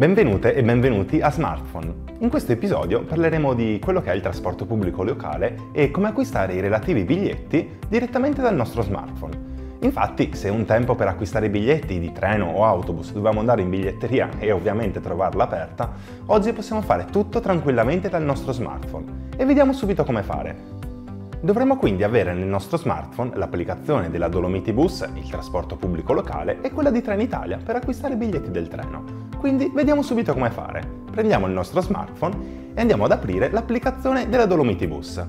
Benvenute e benvenuti a Smartphone. In questo episodio parleremo di quello che è il trasporto pubblico locale e come acquistare i relativi biglietti direttamente dal nostro smartphone. Infatti, se un tempo per acquistare biglietti di treno o autobus dovevamo andare in biglietteria e ovviamente trovarla aperta, oggi possiamo fare tutto tranquillamente dal nostro smartphone. E vediamo subito come fare. Dovremmo quindi avere nel nostro smartphone l'applicazione della Dolomiti Bus, il trasporto pubblico locale, e quella di Trenitalia per acquistare i biglietti del treno. Quindi vediamo subito come fare. Prendiamo il nostro smartphone e andiamo ad aprire l'applicazione della Dolomiti Bus.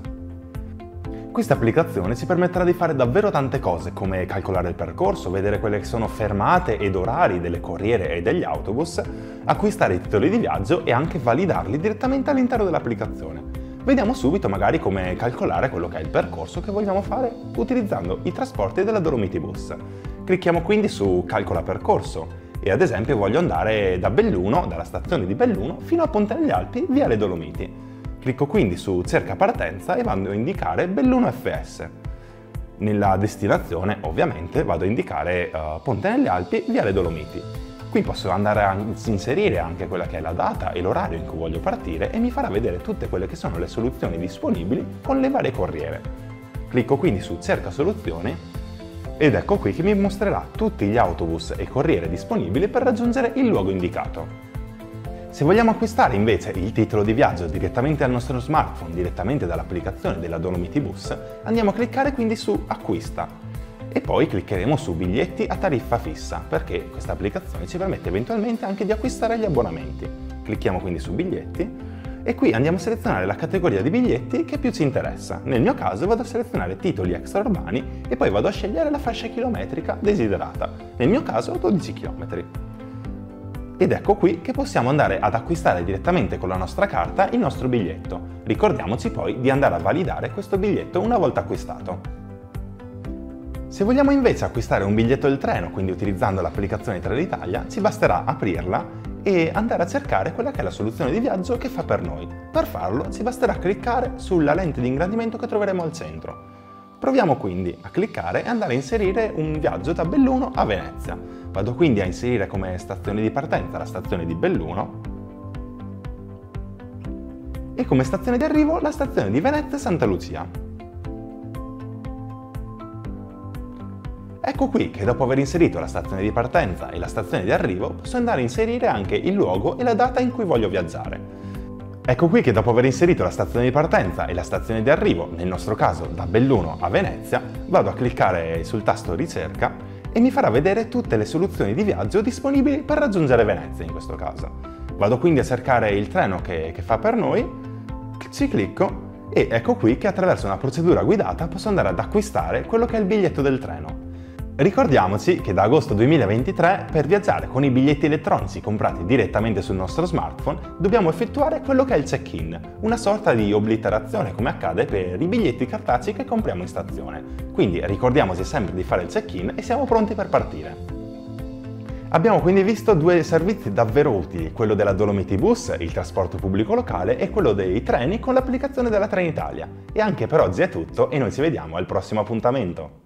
Questa applicazione ci permetterà di fare davvero tante cose, come calcolare il percorso, vedere quelle che sono fermate ed orari delle corriere e degli autobus, acquistare i titoli di viaggio e anche validarli direttamente all'interno dell'applicazione. Vediamo subito magari come calcolare quello che è il percorso che vogliamo fare utilizzando i trasporti della Dolomiti Bus. Clicchiamo quindi su Calcola percorso e ad esempio voglio andare da Belluno, dalla stazione di Belluno, fino a Ponte negli Alpi, via le Dolomiti. Clicco quindi su Cerca partenza e vado a indicare Belluno FS. Nella destinazione ovviamente vado a indicare uh, Ponte negli Alpi, via le Dolomiti. Qui posso andare a inserire anche quella che è la data e l'orario in cui voglio partire e mi farà vedere tutte quelle che sono le soluzioni disponibili con le varie corriere. Clicco quindi su Cerca soluzioni ed ecco qui che mi mostrerà tutti gli autobus e corriere disponibili per raggiungere il luogo indicato. Se vogliamo acquistare invece il titolo di viaggio direttamente dal nostro smartphone, direttamente dall'applicazione della Dolomiti Bus, andiamo a cliccare quindi su Acquista e poi cliccheremo su biglietti a tariffa fissa perché questa applicazione ci permette eventualmente anche di acquistare gli abbonamenti. Clicchiamo quindi su biglietti e qui andiamo a selezionare la categoria di biglietti che più ci interessa. Nel mio caso vado a selezionare titoli extraurbani e poi vado a scegliere la fascia chilometrica desiderata. Nel mio caso 12 km. Ed ecco qui che possiamo andare ad acquistare direttamente con la nostra carta il nostro biglietto. Ricordiamoci poi di andare a validare questo biglietto una volta acquistato. Se vogliamo invece acquistare un biglietto del treno, quindi utilizzando l'applicazione Trenitalia, ci basterà aprirla e andare a cercare quella che è la soluzione di viaggio che fa per noi. Per farlo ci basterà cliccare sulla lente di ingrandimento che troveremo al centro. Proviamo quindi a cliccare e andare a inserire un viaggio da Belluno a Venezia. Vado quindi a inserire come stazione di partenza la stazione di Belluno e come stazione di arrivo la stazione di Venezia Santa Lucia. Ecco qui che dopo aver inserito la stazione di partenza e la stazione di arrivo posso andare a inserire anche il luogo e la data in cui voglio viaggiare. Ecco qui che dopo aver inserito la stazione di partenza e la stazione di arrivo, nel nostro caso da Belluno a Venezia, vado a cliccare sul tasto ricerca e mi farà vedere tutte le soluzioni di viaggio disponibili per raggiungere Venezia in questo caso. Vado quindi a cercare il treno che, che fa per noi, ci clicco e ecco qui che attraverso una procedura guidata posso andare ad acquistare quello che è il biglietto del treno. Ricordiamoci che da agosto 2023 per viaggiare con i biglietti elettronici comprati direttamente sul nostro smartphone dobbiamo effettuare quello che è il check-in, una sorta di obliterazione come accade per i biglietti cartacei che compriamo in stazione. Quindi ricordiamoci sempre di fare il check-in e siamo pronti per partire. Abbiamo quindi visto due servizi davvero utili, quello della Dolomiti Bus, il trasporto pubblico locale, e quello dei treni con l'applicazione della Trenitalia. E anche per oggi è tutto e noi ci vediamo al prossimo appuntamento.